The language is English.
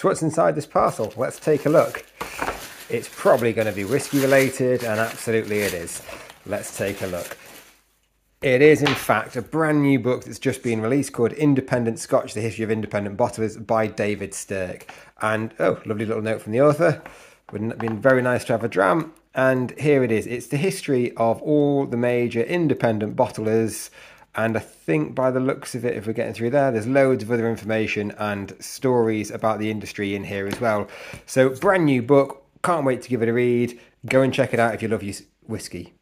So what's inside this parcel? Let's take a look. It's probably going to be whiskey related, and absolutely it is. Let's take a look. It is, in fact, a brand new book that's just been released called Independent Scotch The History of Independent Bottlers by David Stirk. And oh, lovely little note from the author. Wouldn't have been very nice to have a dram? And here it is. It's the history of all the major independent bottlers. And I think by the looks of it, if we're getting through there, there's loads of other information and stories about the industry in here as well. So, brand new book. Can't wait to give it a read. Go and check it out if you love your whiskey.